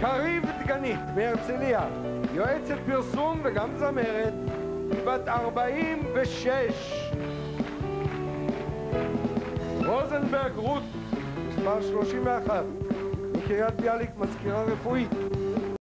קריב דגנית מהרצליה, יועצת פרסום וגם זמרת, היא בת 46. רוזנברג רות, מספר 31, מקריית ביאליק, מזכירה רפואית.